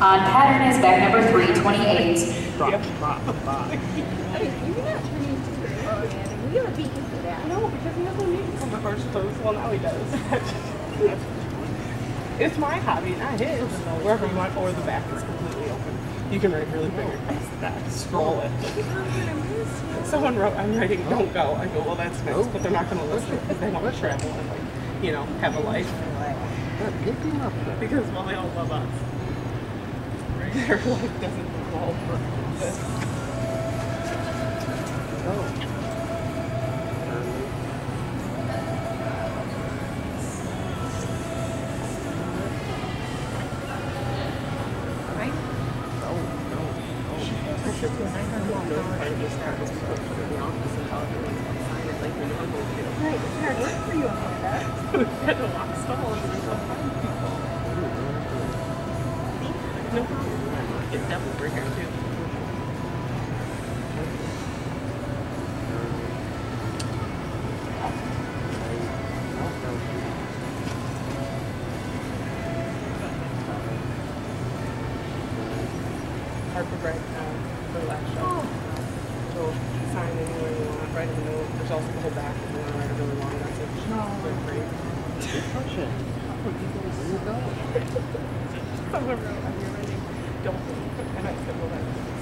On pattern is back number three, 28. I mean, you're not turning into a man, we gotta beat you for that. No, because he doesn't need to come to first clothes. Well, now he does. it's my hobby, not his. Wherever you want, or the back is completely open. You can write really big across the back. Scroll it. Someone wrote, I'm writing, don't go. I go, well, that's nice, but they're not going to listen because they want to travel and, like, you know, have a life. Because, well, they all love us. Their life doesn't involve this. Right, it's hard work for you, Amanda. had to walk stalls and go find people. No problem. It's double burger too. Harper Bright um, for the last show. So sign anywhere you want, write a note. There's also the whole back if you want to write a really long message. No. They're great. Someone wrote on your writing, don't leave. And I said, well, that's, they're very important.